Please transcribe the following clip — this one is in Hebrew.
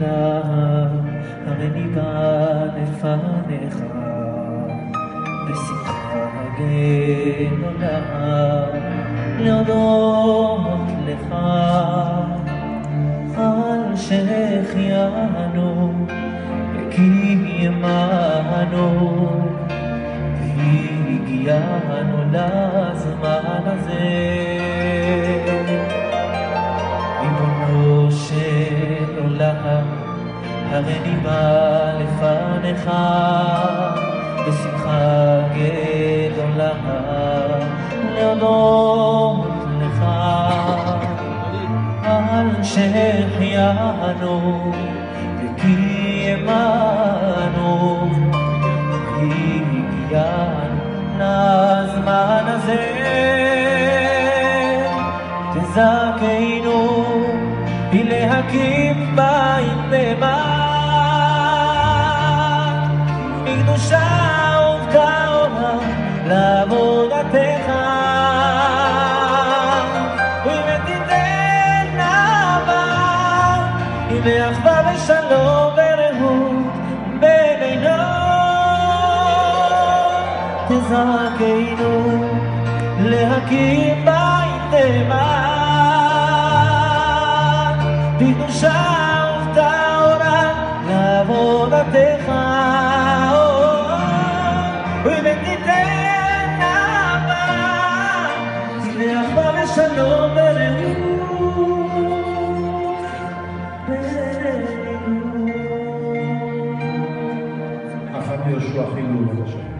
עולם, הריני בא לפניך, בשמחה הגן עולם, להודות לך על שהחיינו וקיימנו והגיענו לזמן הזה. הריני בא לפניך בשמחה גדולה להודות לך. על שהחיינו וקיימנו והגיענו לזמן הזה. תזכנו להקים בית נאמן עם אחווה ושלום ורעות בינינו. תזכנו להקים בית נאמן בקדושה ובטהרה לעבודתך olacak.